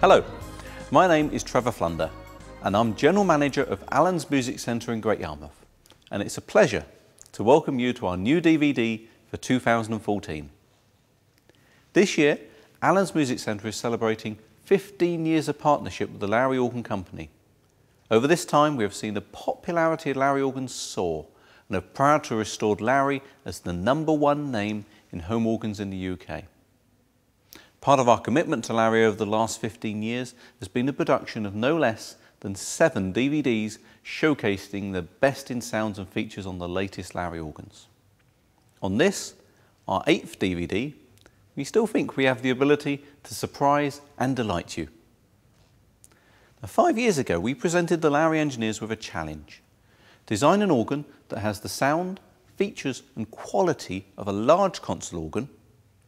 Hello, my name is Trevor Flunder and I'm General Manager of Allen's Music Centre in Great Yarmouth and it's a pleasure to welcome you to our new DVD for 2014. This year, Allen's Music Centre is celebrating 15 years of partnership with the Lowrey Organ Company. Over this time, we have seen the popularity of Lowrey organs soar and are proud to have restored Lowrey as the number one name in home organs in the UK. Part of our commitment to Lowrey over the last 15 years has been the production of no less than seven DVDs showcasing the best in sounds and features on the latest Lowrey organs. On this, our eighth DVD, we still think we have the ability to surprise and delight you. Now, five years ago, we presented the Lowrey engineers with a challenge. Design an organ that has the sound, features and quality of a large console organ,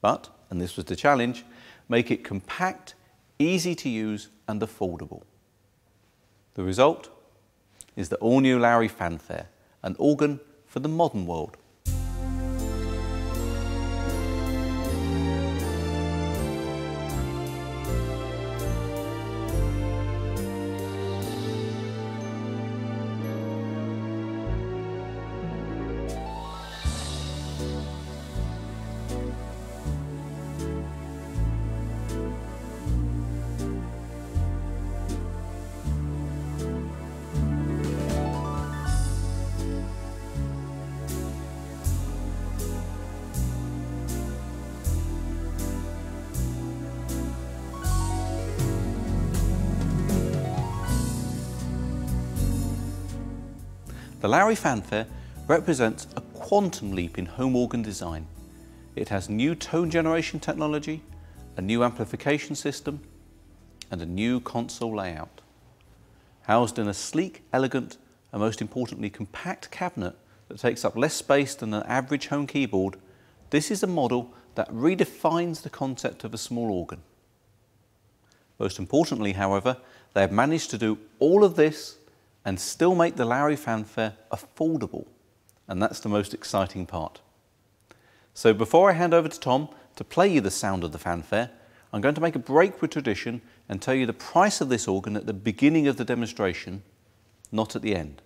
but, and this was the challenge, make it compact, easy to use and affordable. The result is the all-new Lowrey Fanfare, an organ for the modern world. The Lowrey Fanfare represents a quantum leap in home organ design. It has new tone generation technology, a new amplification system, and a new console layout. Housed in a sleek, elegant, and most importantly compact cabinet that takes up less space than an average home keyboard, this is a model that redefines the concept of a small organ. Most importantly, however, they have managed to do all of this and still make the Lowrey fanfare affordable. And that's the most exciting part. So before I hand over to Tom to play you the sound of the fanfare, I'm going to make a break with tradition and tell you the price of this organ at the beginning of the demonstration, not at the end.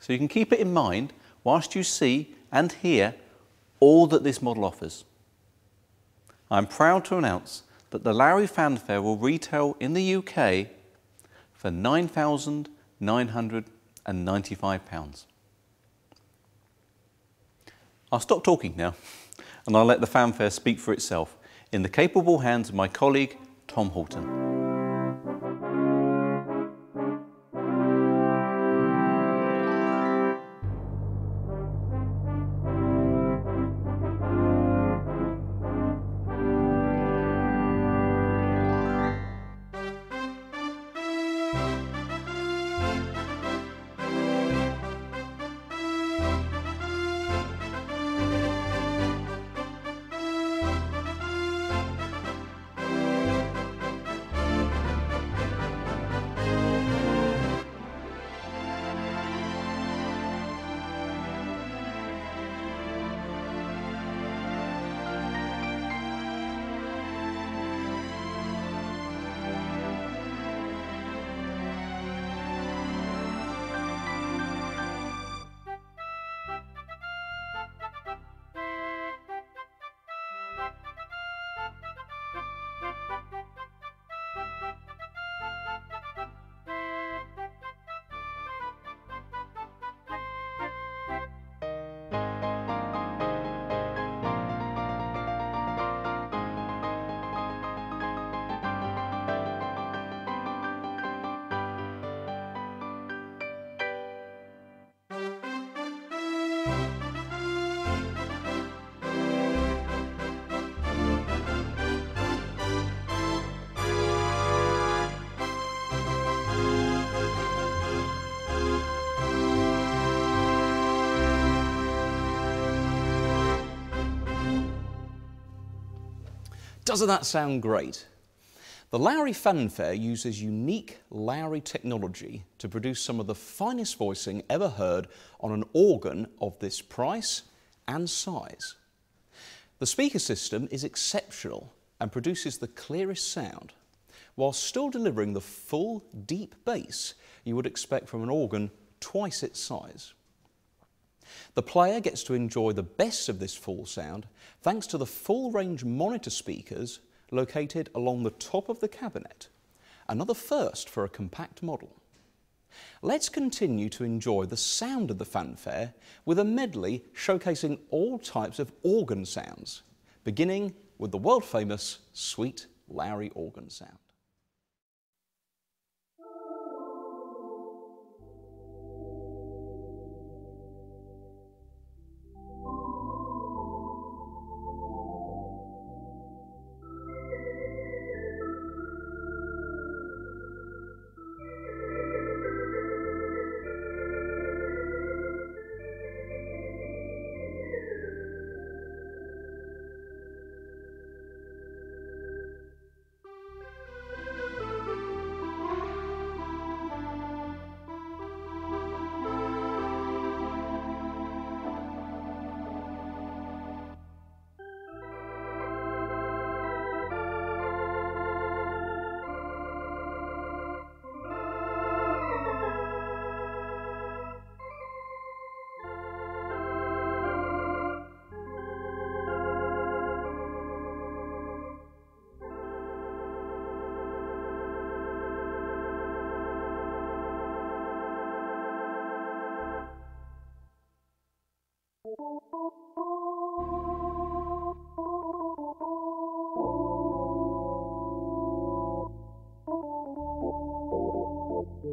So you can keep it in mind whilst you see and hear all that this model offers. I'm proud to announce that the Lowrey fanfare will retail in the UK for 9,000 £995. I'll stop talking now and I'll let the fanfare speak for itself in the capable hands of my colleague Tom Horton. Doesn't that sound great? The Lowrey Fanfare uses unique Lowrey technology to produce some of the finest voicing ever heard on an organ of this price and size. The speaker system is exceptional and produces the clearest sound, while still delivering the full deep bass you would expect from an organ twice its size. The player gets to enjoy the best of this full sound thanks to the full range monitor speakers located along the top of the cabinet, another first for a compact model. Let's continue to enjoy the sound of the fanfare with a medley showcasing all types of organ sounds, beginning with the world famous Sweet Lowrey organ sound.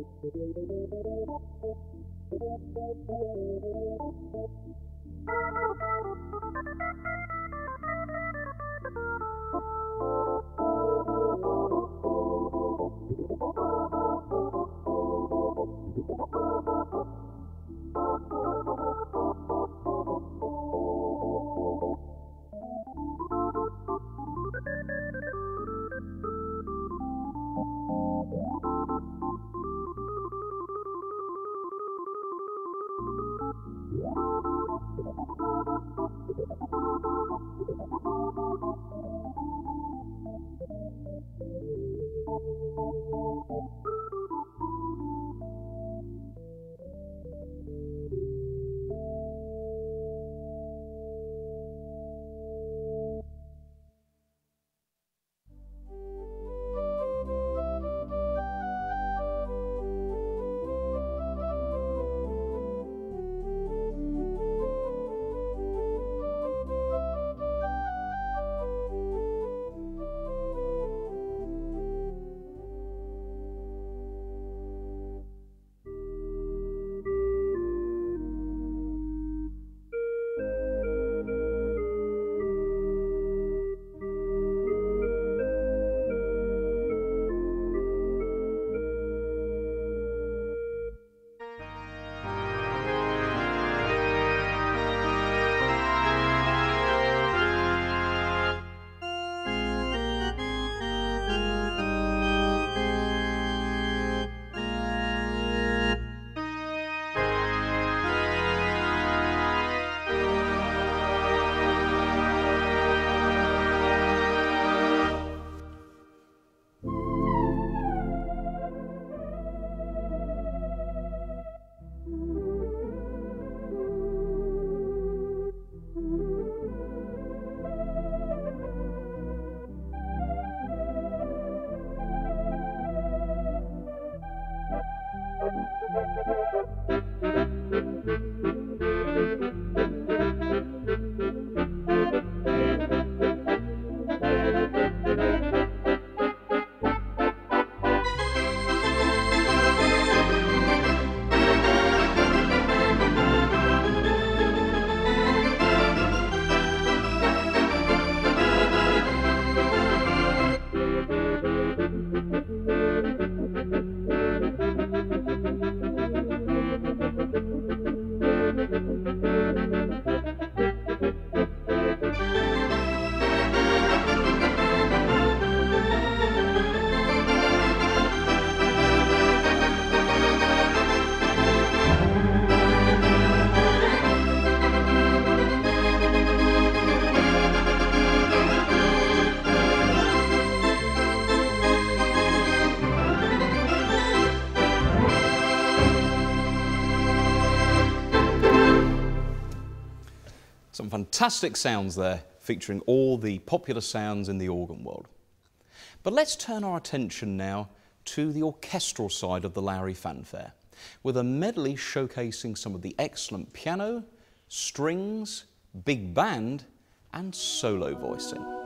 Thank you. Fantastic sounds there, featuring all the popular sounds in the organ world. But let's turn our attention now to the orchestral side of the Lowrey Fanfare, with a medley showcasing some of the excellent piano, strings, big band, and solo voicing.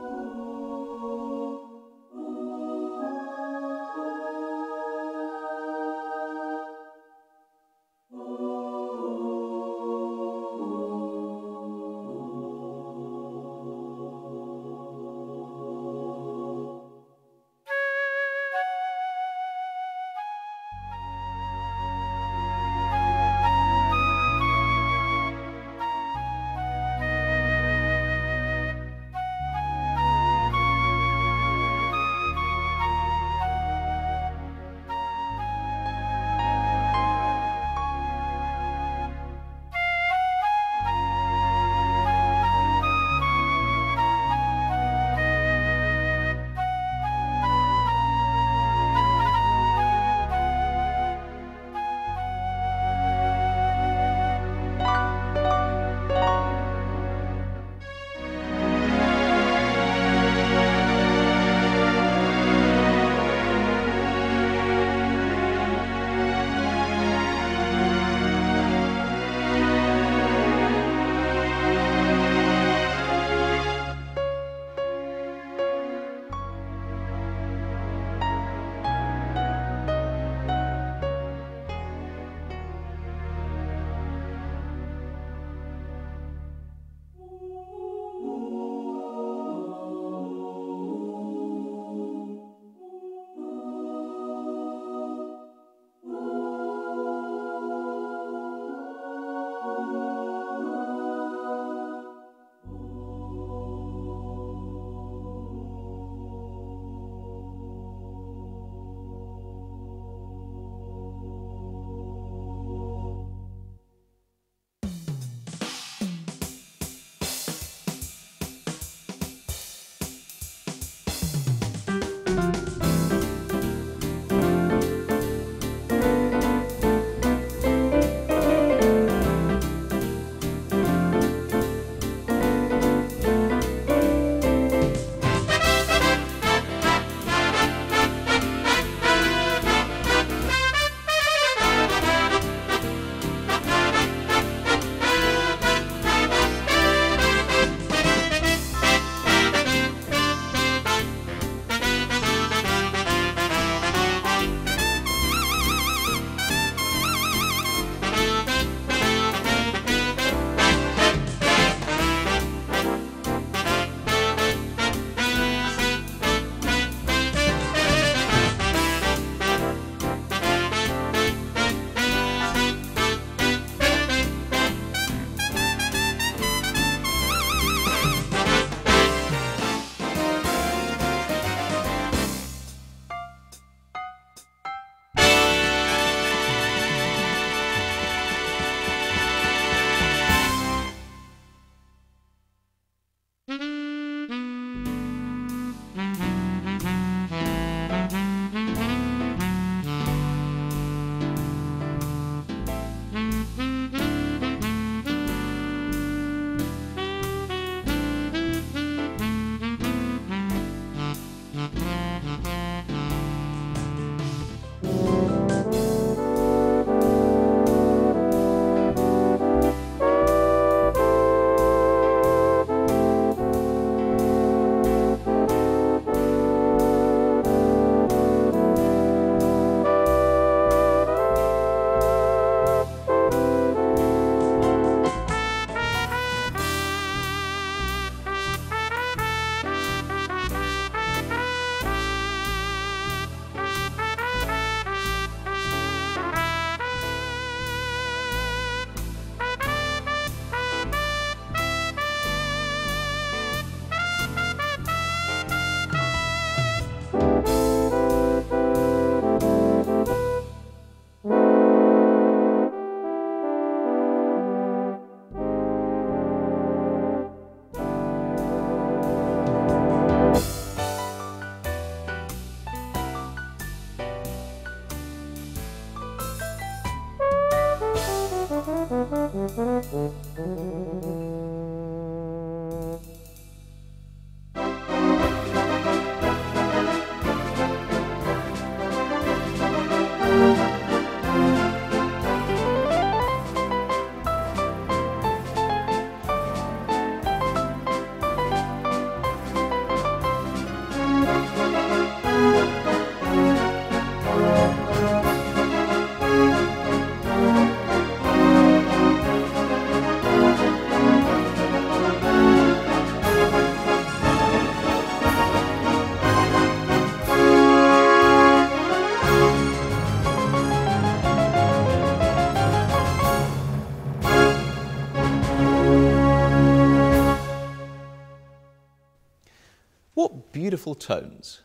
Beautiful tones.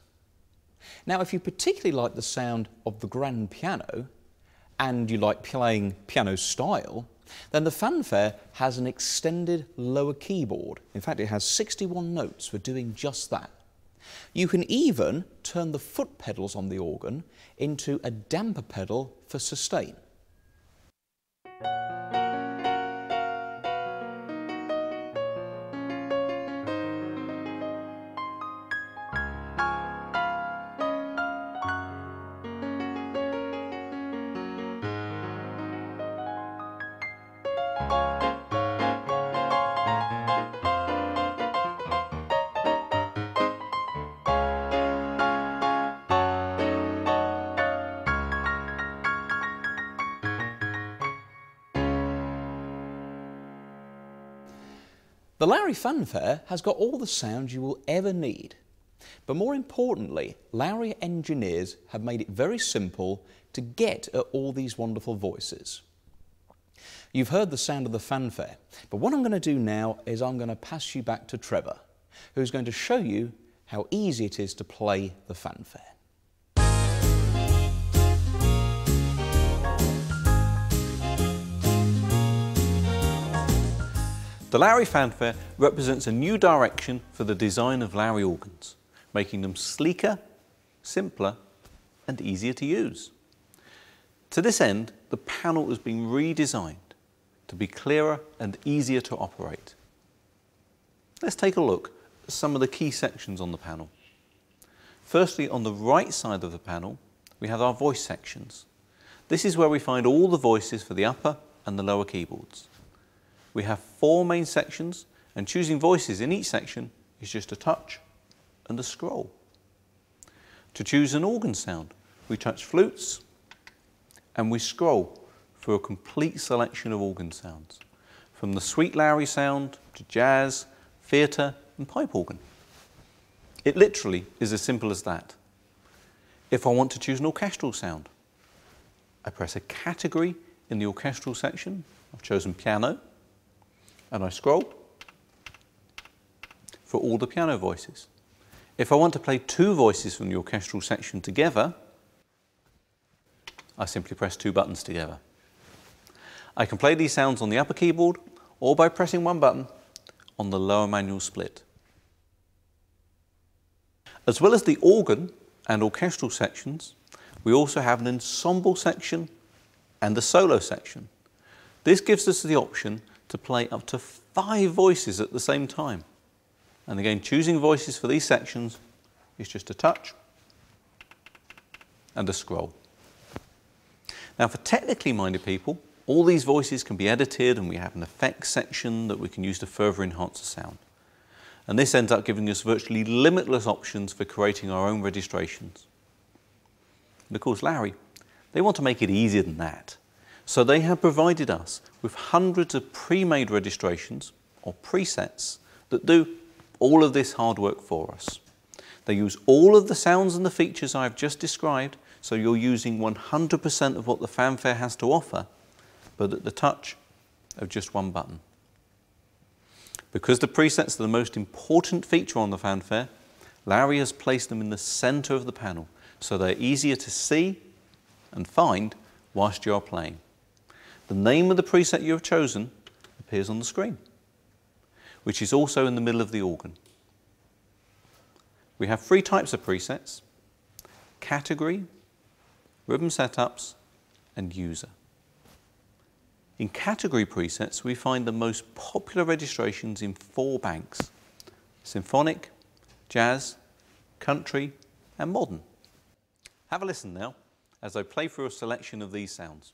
Now, if you particularly like the sound of the grand piano and you like playing piano style, then the fanfare has an extended lower keyboard. In fact, it has 61 notes for doing just that. You can even turn the foot pedals on the organ into a damper pedal for sustain. The Lowrey Fanfare has got all the sounds you will ever need. But more importantly, Lowrey engineers have made it very simple to get at all these wonderful voices. You've heard the sound of the fanfare, but what I'm going to do now is I'm going to pass you back to Trevor, who's going to show you how easy it is to play the fanfare. The Lowrey fanfare represents a new direction for the design of Lowrey organs, making them sleeker, simpler and easier to use. To this end, the panel has been redesigned to be clearer and easier to operate. Let's take a look at some of the key sections on the panel. Firstly, on the right side of the panel, we have our voice sections. This is where we find all the voices for the upper and the lower keyboards. We have four main sections and choosing voices in each section is just a touch and a scroll. To choose an organ sound, we touch flutes and we scroll for a complete selection of organ sounds, from the sweet Lowrey sound to jazz, theatre and pipe organ. It literally is as simple as that. If I want to choose an orchestral sound, I press a category in the orchestral section. I've chosen piano and I scroll for all the piano voices. If I want to play two voices from the orchestral section together, I simply press two buttons together. I can play these sounds on the upper keyboard or by pressing one button on the lower manual split. As well as the organ and orchestral sections, we also have an ensemble section and a solo section. This gives us the option to play up to five voices at the same time. And again, choosing voices for these sections is just a touch and a scroll. Now for technically minded people, all these voices can be edited and we have an effects section that we can use to further enhance the sound. And this ends up giving us virtually limitless options for creating our own registrations. And of course, Lowrey, they want to make it easier than that. So they have provided us with hundreds of pre-made registrations or presets that do all of this hard work for us. They use all of the sounds and the features I've just described, so you're using 100% of what the fanfare has to offer, but at the touch of just one button. Because the presets are the most important feature on the fanfare, Lowrey has placed them in the center of the panel, so they're easier to see and find whilst you're playing. The name of the preset you have chosen appears on the screen, which is also in the middle of the organ. We have three types of presets, category, rhythm setups, and user. In category presets, we find the most popular registrations in four banks, symphonic, jazz, country, and modern. Have a listen now as I play through a selection of these sounds.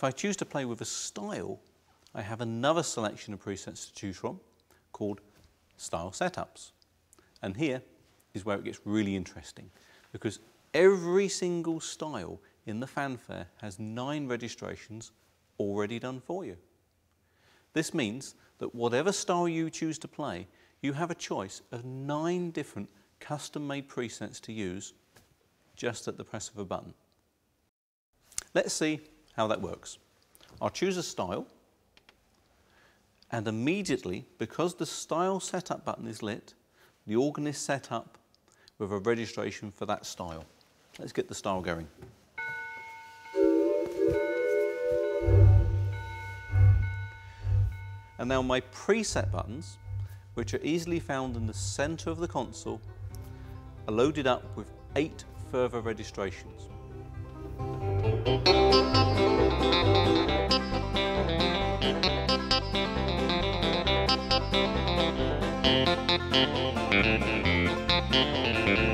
if I choose to play with a style, I have another selection of presets to choose from called Style Setups. And here is where it gets really interesting because every single style in the fanfare has nine registrations already done for you. This means that whatever style you choose to play, you have a choice of nine different custom-made presets to use just at the press of a button. Let's see how that works. I'll choose a style and immediately, because the style setup button is lit, the organ is set up with a registration for that style. Let's get the style going. And now my preset buttons, which are easily found in the center of the console, are loaded up with eight further registrations. In the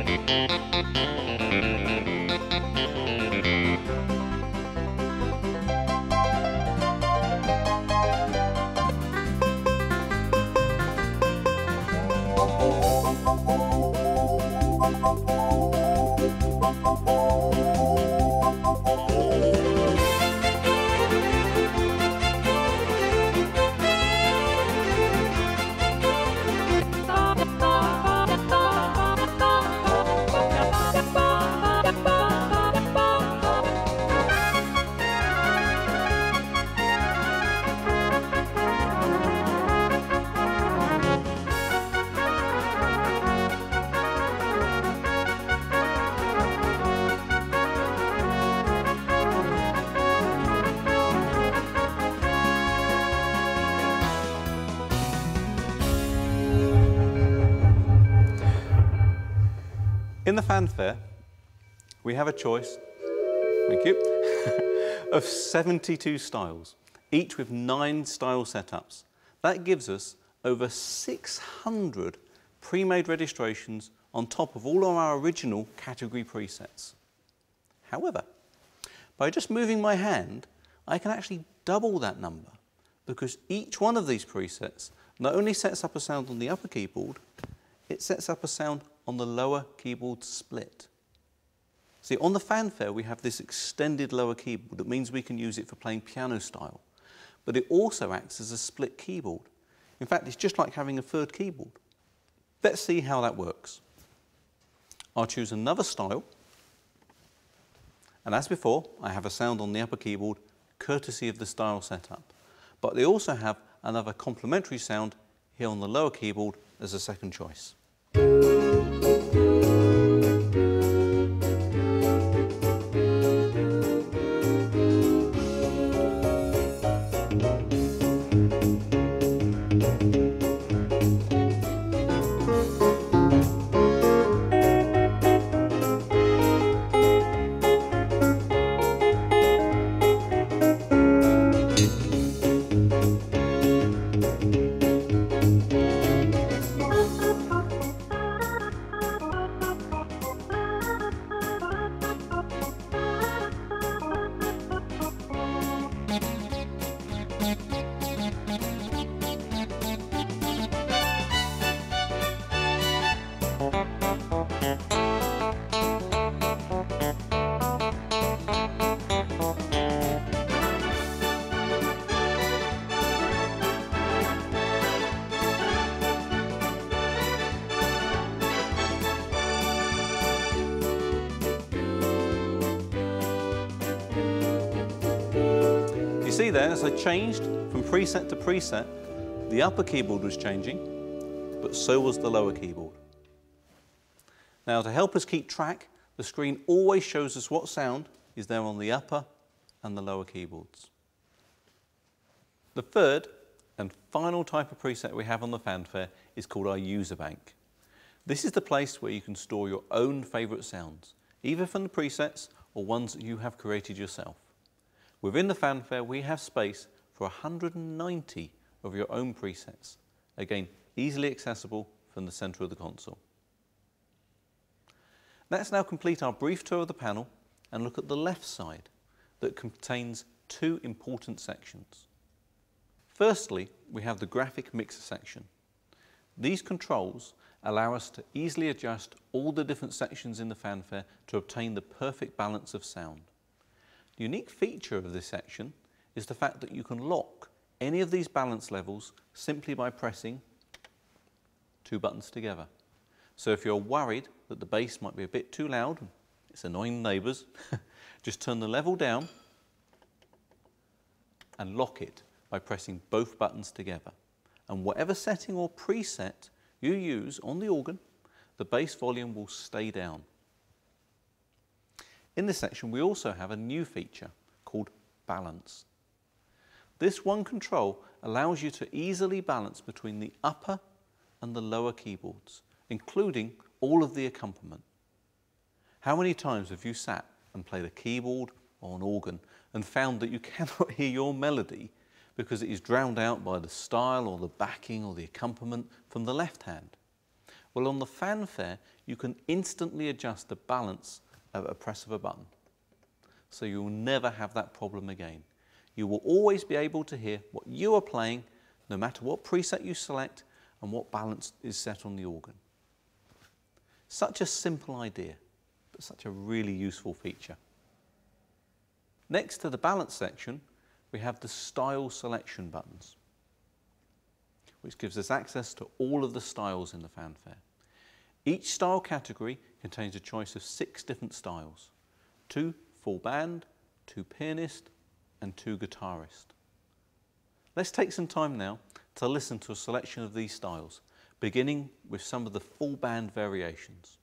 fanfare, we have a choice, thank you, of 72 styles, each with nine style setups. That gives us over 600 pre-made registrations on top of all of our original category presets. However, by just moving my hand, I can actually double that number because each one of these presets not only sets up a sound on the upper keyboard, it sets up a sound on the lower keyboard split. See, on the fanfare, we have this extended lower keyboard. That means we can use it for playing piano style. But it also acts as a split keyboard. In fact, it's just like having a third keyboard. Let's see how that works. I'll choose another style. And as before, I have a sound on the upper keyboard, courtesy of the style setup. But they also have another complementary sound here on the lower keyboard as a second choice. As I changed from preset to preset, the upper keyboard was changing, but so was the lower keyboard. Now, to help us keep track, the screen always shows us what sound is there on the upper and the lower keyboards. The third and final type of preset we have on the fanfare is called our user bank. This is the place where you can store your own favourite sounds, either from the presets or ones that you have created yourself. Within the fanfare, we have space for 190 of your own presets, again, easily accessible from the centre of the console. Let's now complete our brief tour of the panel and look at the left side, that contains two important sections. Firstly, we have the graphic mixer section. These controls allow us to easily adjust all the different sections in the fanfare to obtain the perfect balance of sound. The unique feature of this section is the fact that you can lock any of these balance levels simply by pressing two buttons together. So if you're worried that the bass might be a bit too loud, it's annoying neighbours, just turn the level down and lock it by pressing both buttons together. And whatever setting or preset you use on the organ, the bass volume will stay down. In this section, we also have a new feature called balance. This one control allows you to easily balance between the upper and the lower keyboards, including all of the accompaniment. How many times have you sat and played a keyboard or an organ and found that you cannot hear your melody because it is drowned out by the style or the backing or the accompaniment from the left hand? Well, on the fanfare, you can instantly adjust the balance a press of a button. So you will never have that problem again. You will always be able to hear what you are playing, no matter what preset you select and what balance is set on the organ. Such a simple idea, but such a really useful feature. Next to the balance section, we have the style selection buttons, which gives us access to all of the styles in the fanfare. Each style category contains a choice of six different styles, two full band, two pianist, and two guitarist. Let's take some time now to listen to a selection of these styles, beginning with some of the full band variations.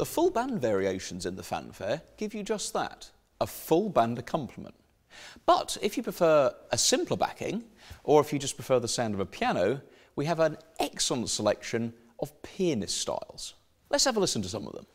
The full band variations in the fanfare give you just that, a full band accompaniment. But if you prefer a simpler backing, or if you just prefer the sound of a piano, we have an excellent selection of pianist styles. Let's have a listen to some of them.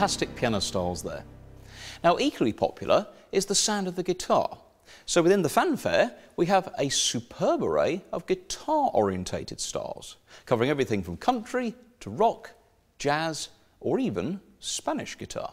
Fantastic piano styles there. Now, equally popular is the sound of the guitar. So within the fanfare, we have a superb array of guitar-orientated styles, covering everything from country to rock, jazz, or even Spanish guitar.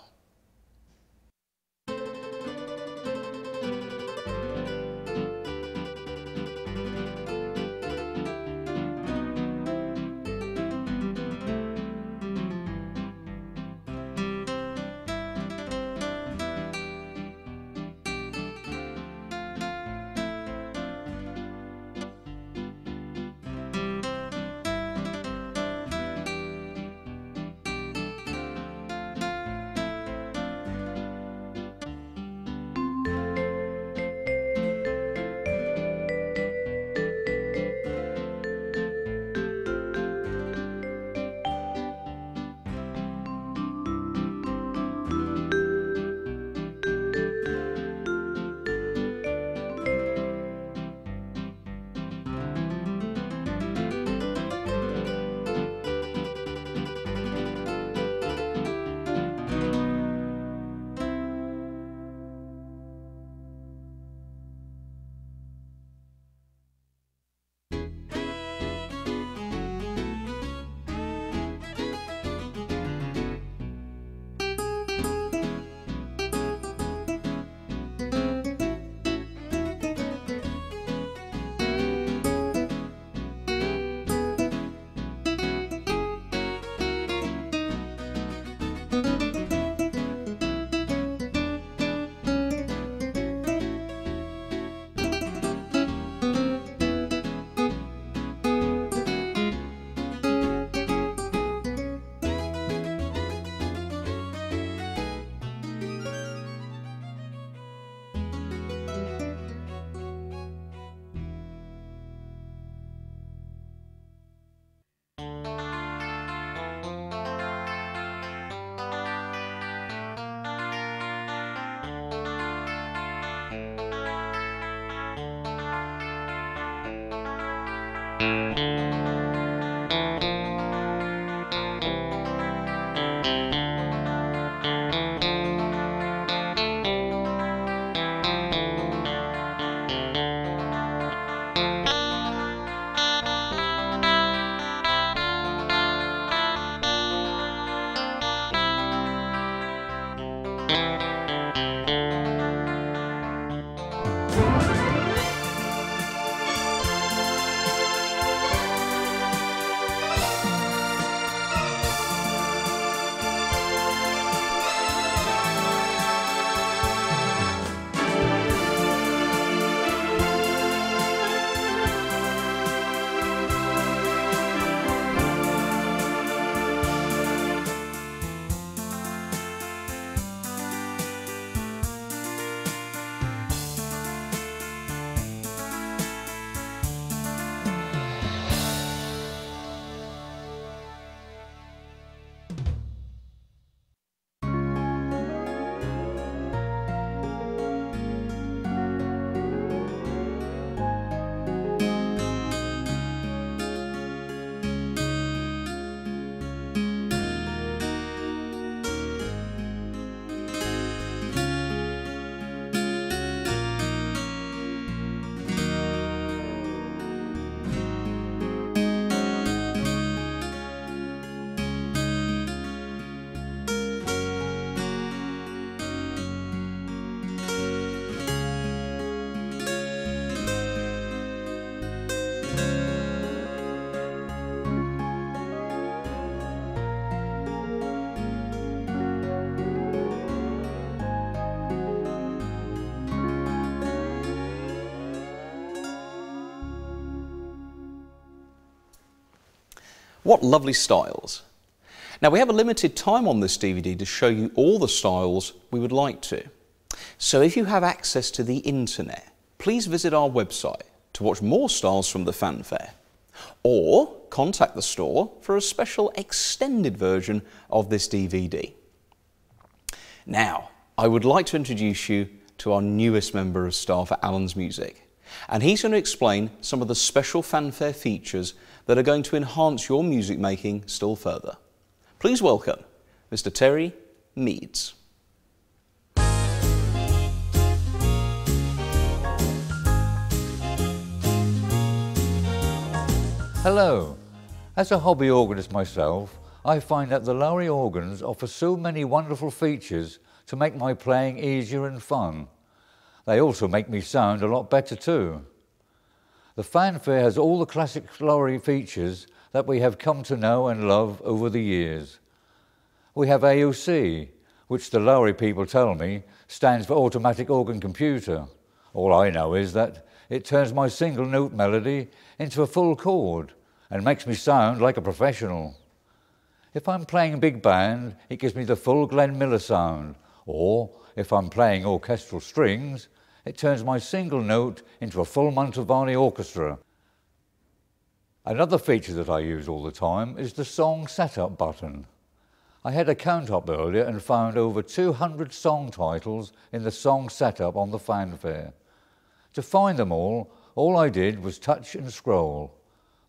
What lovely styles. Now we have a limited time on this DVD to show you all the styles we would like to. So if you have access to the internet, please visit our website to watch more styles from the fanfare or contact the store for a special extended version of this DVD. Now, I would like to introduce you to our newest member of staff at Allen's Music. And he's going to explain some of the special fanfare features that are going to enhance your music making still further. Please welcome Mr. Terry Meads. Hello. As a hobby organist myself, I find that the Lowrey organs offer so many wonderful features to make my playing easier and fun. They also make me sound a lot better too. The fanfare has all the classic Lowrey features that we have come to know and love over the years. We have AOC, which the Lowrey people tell me stands for Automatic Organ Computer. All I know is that it turns my single note melody into a full chord and makes me sound like a professional. If I'm playing a big band, it gives me the full Glenn Miller sound, or if I'm playing orchestral strings, it turns my single note into a full Mantovani orchestra. Another feature that I use all the time is the song setup button. I had a count up earlier and found over 200 song titles in the song setup on the fanfare. To find them all, all I did was touch and scroll.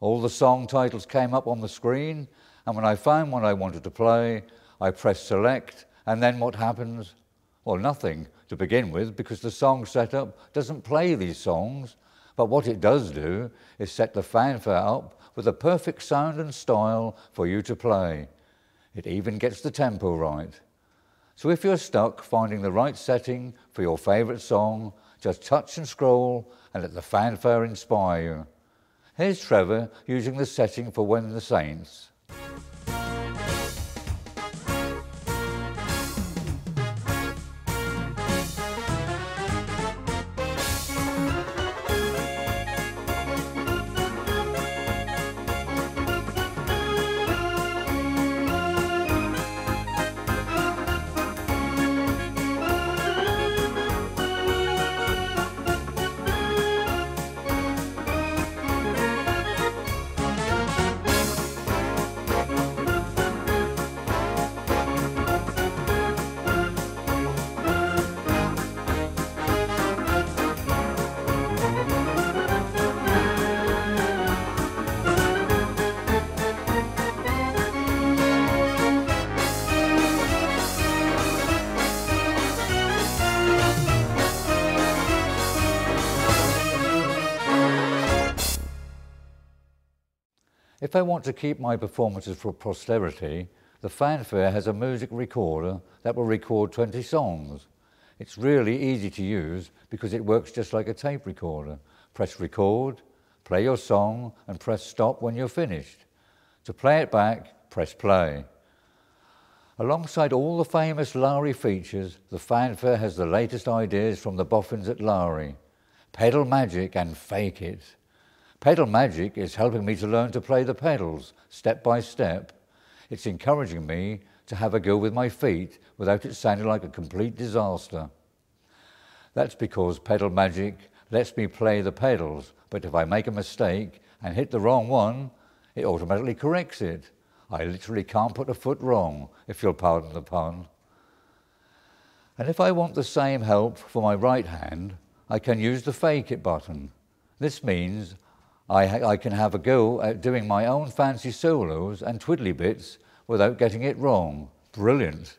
All the song titles came up on the screen, and when I found one I wanted to play, I pressed select, and then what happens? Well, nothing to begin with, because the song setup doesn't play these songs, but what it does do is set the fanfare up with a perfect sound and style for you to play. It even gets the tempo right. So if you're stuck finding the right setting for your favourite song, just touch and scroll and let the fanfare inspire you. Here's Trevor using the setting for When the Saints. If I want to keep my performances for posterity, the fanfare has a music recorder that will record 20 songs. It's really easy to use because it works just like a tape recorder. Press record, play your song and press stop when you're finished. To play it back, press play. Alongside all the famous Lowrey features, the fanfare has the latest ideas from the boffins at Lowrey. Pedal magic and fake it. Pedal Magic is helping me to learn to play the pedals step by step. It's encouraging me to have a go with my feet without it sounding like a complete disaster. That's because Pedal Magic lets me play the pedals, but if I make a mistake and hit the wrong one, it automatically corrects it. I literally can't put a foot wrong, if you'll pardon the pun. And if I want the same help for my right hand, I can use the Fake It button. This means I, I can have a go at doing my own fancy solos and twiddly bits without getting it wrong. Brilliant.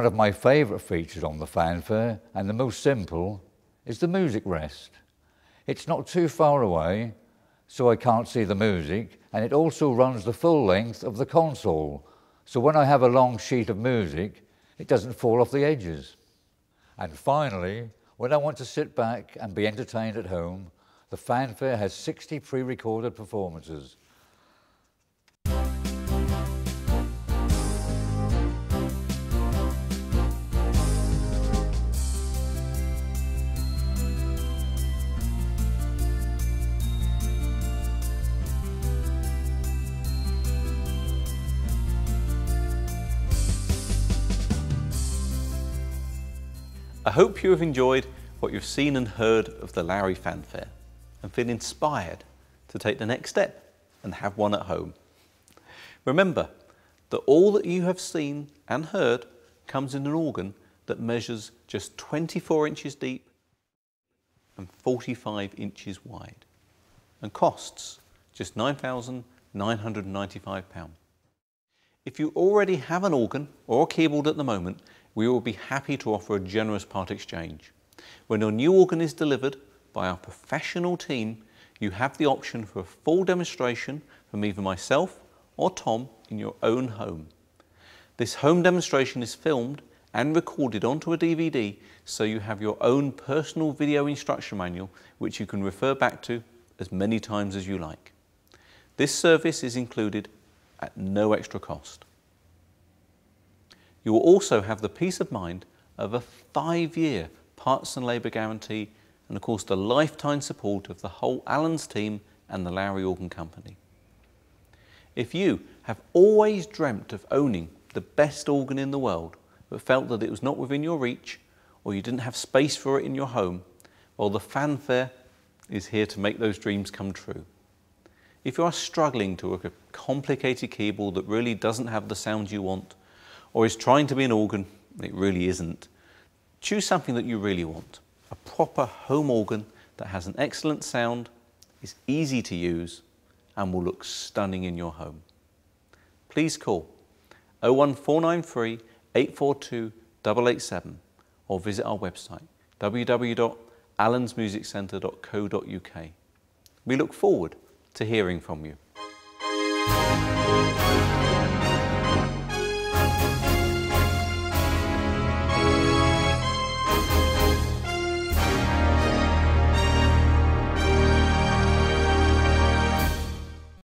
One of my favourite features on the fanfare, and the most simple, is the music rest. It's not too far away, so I can't see the music, and it also runs the full length of the console, so when I have a long sheet of music, it doesn't fall off the edges. And finally, when I want to sit back and be entertained at home, the fanfare has 60 pre-recorded performances I hope you have enjoyed what you've seen and heard of the Lowrey Fanfare and feel inspired to take the next step and have one at home. Remember that all that you have seen and heard comes in an organ that measures just 24 inches deep and 45 inches wide and costs just £9,995. If you already have an organ or a keyboard at the moment, we will be happy to offer a generous part exchange. When your new organ is delivered by our professional team, you have the option for a full demonstration from either myself or Tom in your own home. This home demonstration is filmed and recorded onto a DVD so you have your own personal video instruction manual which you can refer back to as many times as you like. This service is included at no extra cost. You will also have the peace of mind of a five-year parts and labour guarantee and of course the lifetime support of the whole Allen's team and the Lowrey Organ Company. If you have always dreamt of owning the best organ in the world but felt that it was not within your reach or you didn't have space for it in your home, well the fanfare is here to make those dreams come true. If you are struggling to work a complicated keyboard that really doesn't have the sound you want, or is trying to be an organ it really isn't, choose something that you really want. A proper home organ that has an excellent sound, is easy to use, and will look stunning in your home. Please call 01493 842 887 or visit our website www.allensmusiccentre.co.uk. We look forward to hearing from you.